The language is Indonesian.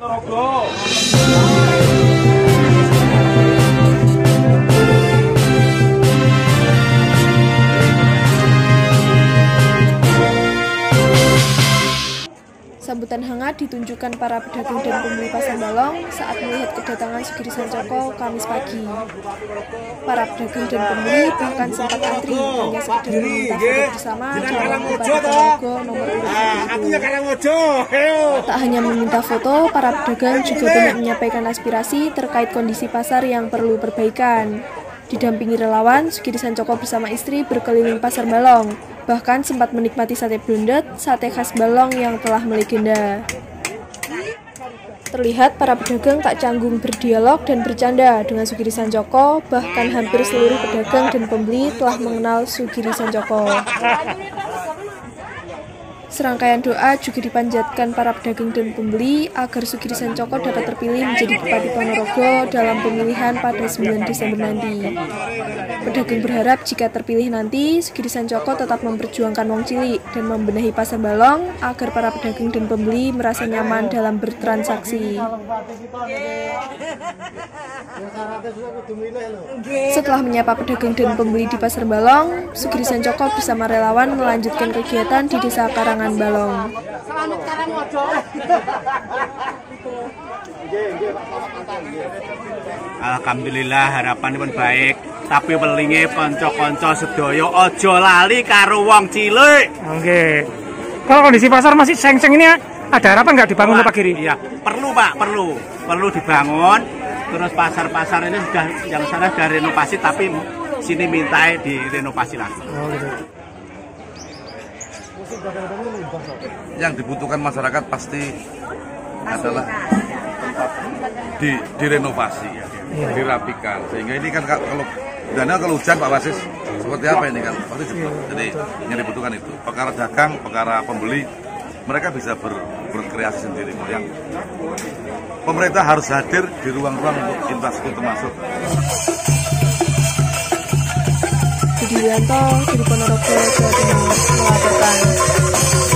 No, bro. Sambutan hangat ditunjukkan para pedagang dan pembeli pasar Balong saat melihat kedatangan Sugiri Sancoko Kamis pagi. Para pedagang dan pembeli bahkan sempat antri hanya sekedar meminta foto bersama dalam Bupati Ponorogo nomor urut itu. Tak hanya meminta foto, para pedagang juga banyak menyampaikan aspirasi terkait kondisi pasar yang perlu perbaikan. Didampingi relawan, Sugiri Sancoko bersama istri berkeliling pasar Balong, bahkan sempat menikmati sate blondet, sate khas Balong yang telah melegenda. Terlihat para pedagang tak canggung berdialog dan bercanda dengan Sugiri Sancoko, bahkan hampir seluruh pedagang dan pembeli telah mengenal Sugiri Sancoko. Serangkaian doa juga dipanjatkan para pedagang dan pembeli agar Sugiri Sancoko dapat terpilih menjadi Bupati Ponorogo dalam pemilihan pada 9 Desember nanti. Pedagang berharap jika terpilih nanti, Sugiri Sancoko tetap memperjuangkan wong cilik dan membenahi pasar balong agar para pedagang dan pembeli merasa nyaman dalam bertransaksi. Setelah menyapa pedagang dan pembeli di pasar balong, Sugiri Sancoko bersama relawan melanjutkan kegiatan di Desa Karangan Balong. Alhamdulillah harapan pun baik tapi welinge kanca-kanca sedaya aja lali karo wong cilik. Oke. Kalau kondisi pasar masih seng-seng ini ada harapan nggak dibangun Pak Giri? Iya, perlu Pak, perlu. Perlu dibangun. Terus pasar-pasar ini sudah yang sana sudah renovasi tapi sini minta direnovasi lagi. Oh, gitu. Yang dibutuhkan masyarakat pasti adalah di direnovasi ya, dirapikan. Sehingga ini kan ka- kalau dana kalau hujan Pak Wasis seperti apa ini kan pasti cepat jadi yang dibutuhkan itu perkara dagang perkara pembeli mereka bisa ber, berkreasi sendiri. Yang pemerintah harus hadir di ruang-ruang untuk infrastruktur termasuk Budi Wianto, dari Ponorogo, Jawa Timur, melaporkan.